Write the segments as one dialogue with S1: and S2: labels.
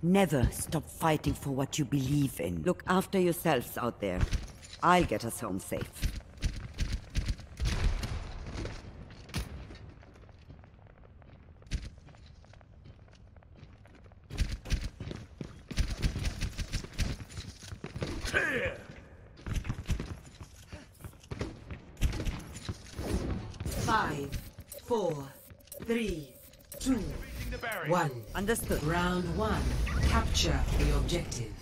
S1: Never stop fighting for what you believe in. Look after yourselves out there. I'll get us home safe.
S2: Five, four, three, two, one.
S1: Understood.
S2: Round one. Capture the objective.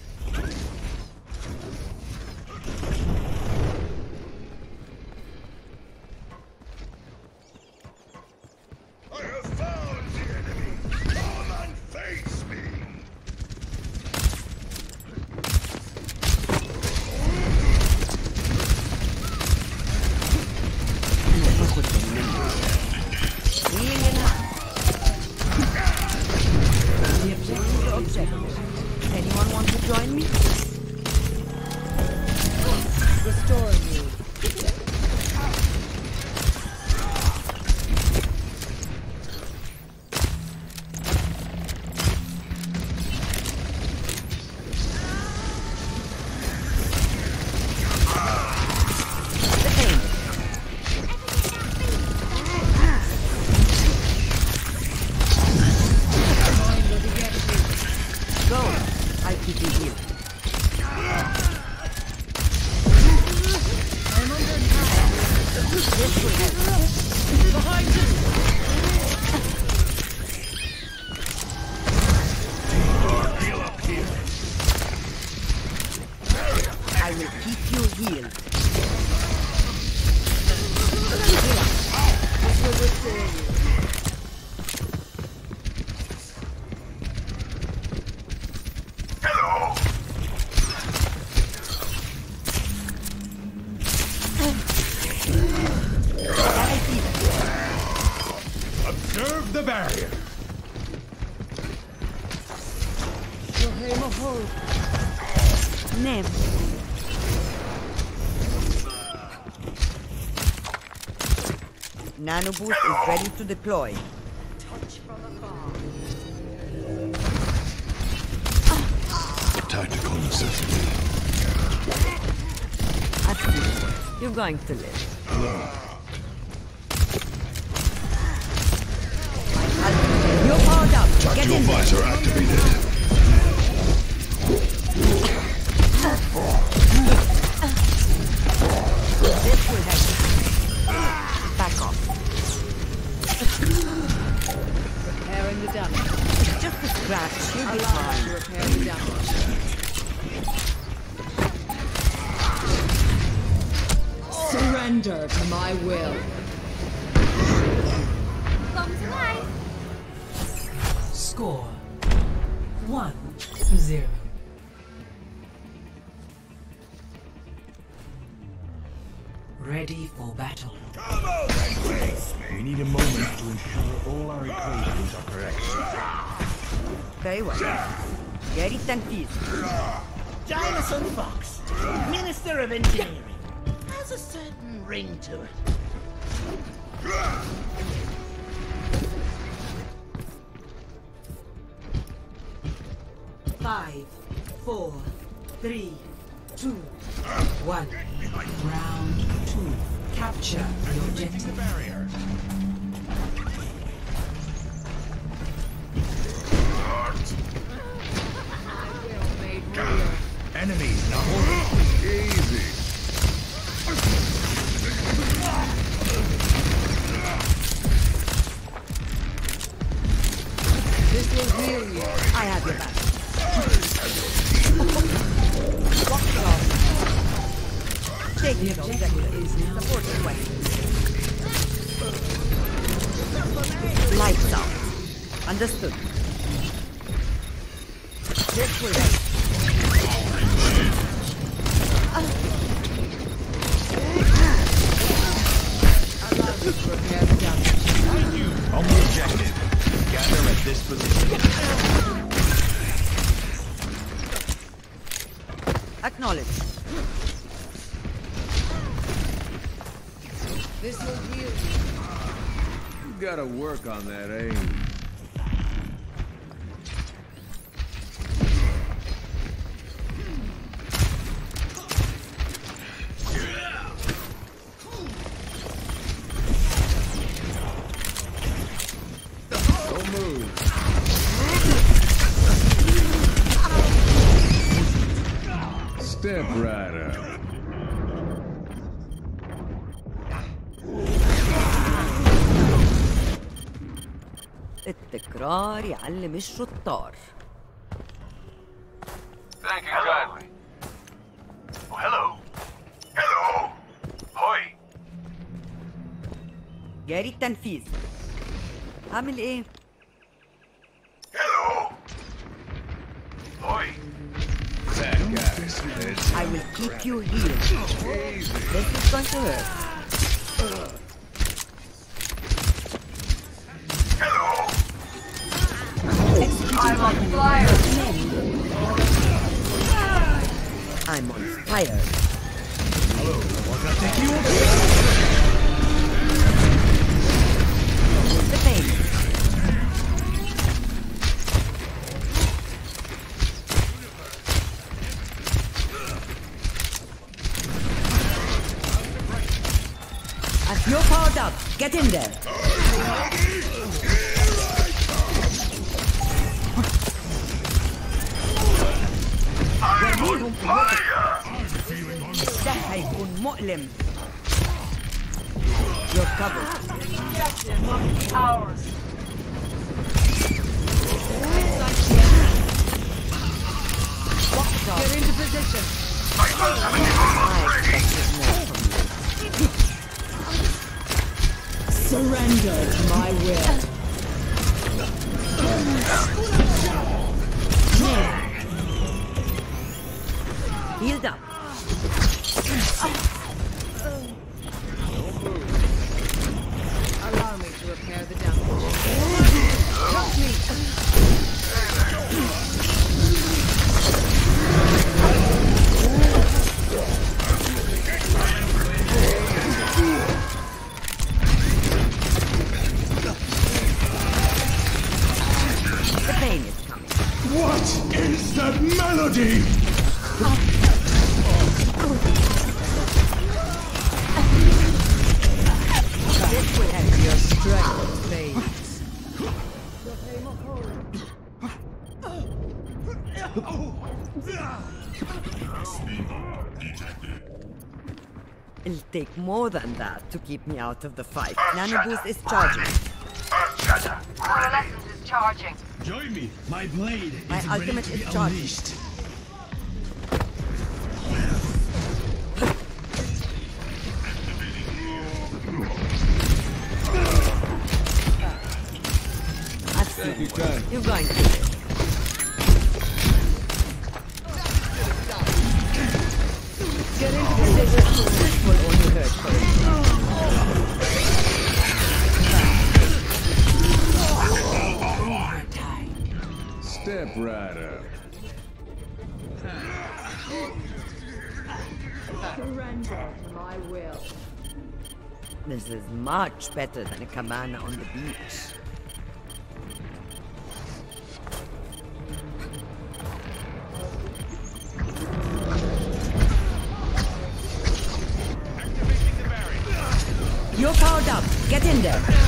S1: Join me?
S3: Restoring you.
S1: I'll keep you here. I'm under attack. healed.
S4: Heal up here!
S1: I will keep you healed.
S4: Observe the barrier!
S1: Nem. Nano is ready to deploy.
S4: Tactical necessity.
S1: You're going to live. You're powered up. Get
S4: Tactical
S1: in there.
S4: visor activated.
S1: It's just a. You'll be fine.
S3: to repair the damage. Surrender to my will.
S5: Thumbs away.
S2: Score. One to zero. Ready for battle.
S4: Come out and face me!
S6: We need a moment to ensure all our equations are correct.
S1: Very well. Get it and peace.
S7: Jonathan Fox, Minister of Engineering, has a certain ring to it.
S2: Five, four, three, two, one. Round two. Capture the objective.
S6: Enemies now.
S4: Easy.
S3: This will heal you.
S1: I have your back. Take
S2: The objective
S1: Support the way. Lights. Understood. This
S8: work on that aim.
S1: التكرار يعلم الشطار
S4: Thank you kindly. Oh, hello. Hello. Hoi.
S1: جاري التنفيذ هعمل إيه؟
S4: Hello. Hoi.
S6: That guy. It's
S1: I will keep you here. This is going to hurt. up, get in there. وريهم قوتك ده هيكون مؤلم You're covered.
S3: Get into position.
S1: I expected more from you.
S3: Surrender to my will.
S1: Healed up. Take more than that to keep me out of the fight. Nanoboost is charging.
S5: Coalescence is charging.
S6: Join me. My blade
S1: My
S6: is
S1: ultimate
S6: ready to
S1: is charged.
S6: unleashed.
S1: I've seen
S6: you.
S1: You're going to
S6: Step up.
S3: Surrender to my will.
S1: This is much better than a cabana on the beach. You're powered up. Get in there.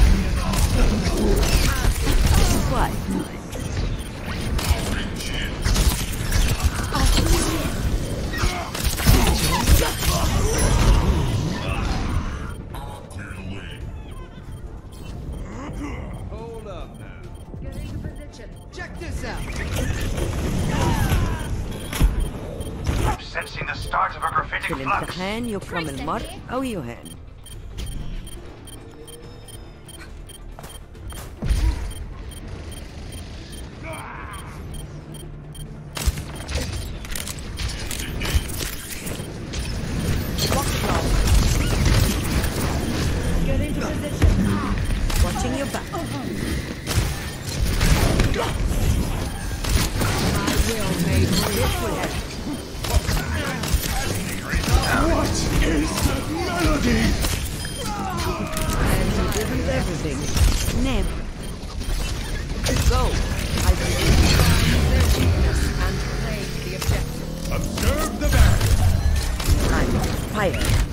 S4: start of a graphitic
S1: في
S4: flux.
S1: الامتحان يكرم المرء أو يهان.
S3: Get into position.
S1: Watching your back.
S3: My will
S4: what is that melody?
S1: And you didn't everything. Name. Go. I believe.
S3: Their weakness and claim the objective.
S4: Observe the barrier.
S1: I'm on fire.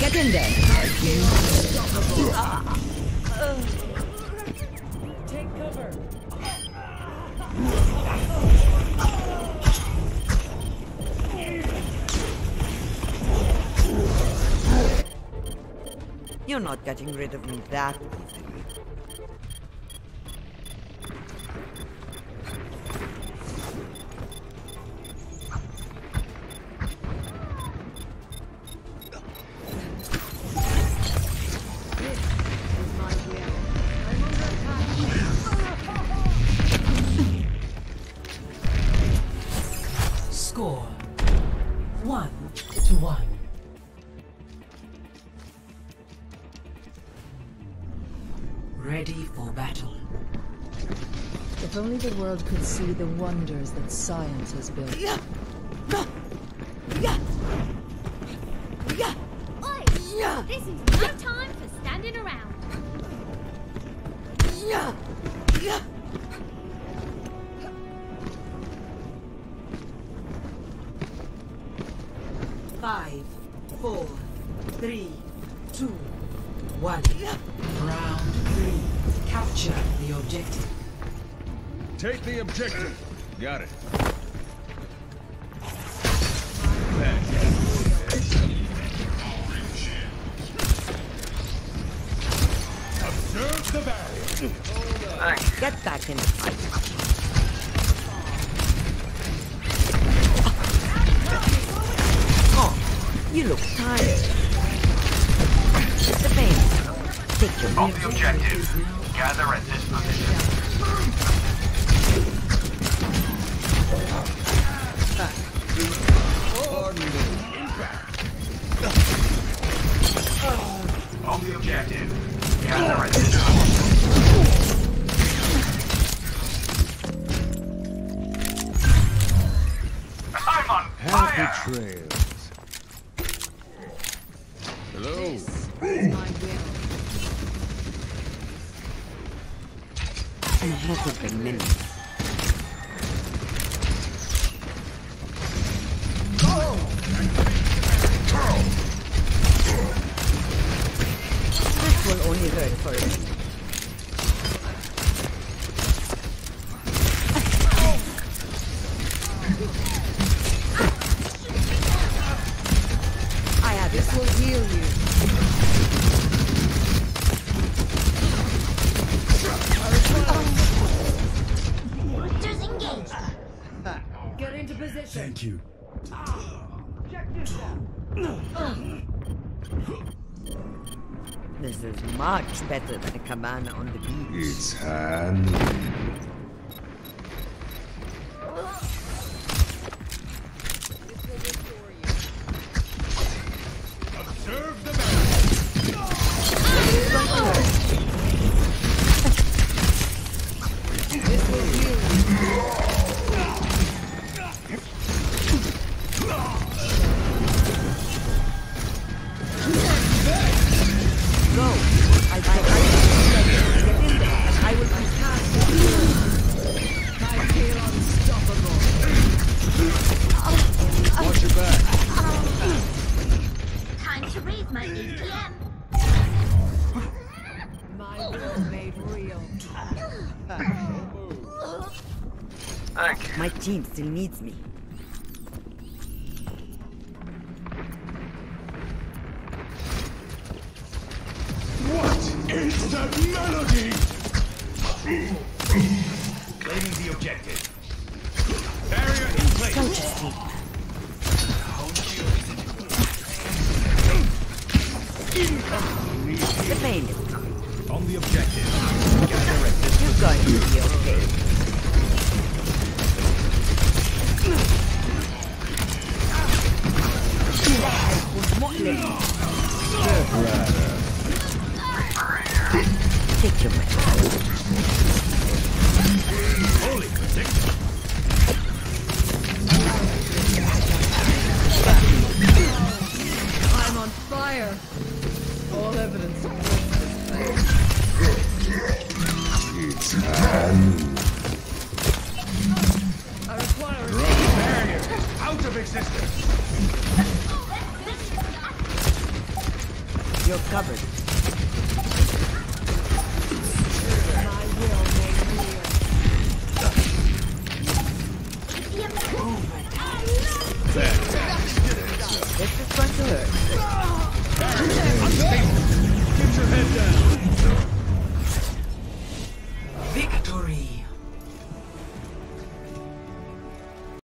S1: Get in there. You're not getting rid of me that
S2: easy.
S3: If only the world could see the wonders that science has built.
S4: Take the objective. Got it. Observe the barrier.
S1: Get back in the fight. Oh, you look tired. The pain. Take your
S9: On the objective. Gather at this position.
S1: Minutes. This will only hurt for
S3: position.
S4: Thank you.
S1: This is much better than a cabana on the beach.
S4: It's hand.
S9: Thank you.
S1: My team still needs me.
S4: What is that melody?
S9: Claiming the objective.
S4: Barrier in place.
S1: Go to sleep. The pain is.
S4: On the objective.
S1: You're going to be okay.
S4: Existence.
S1: You're covered.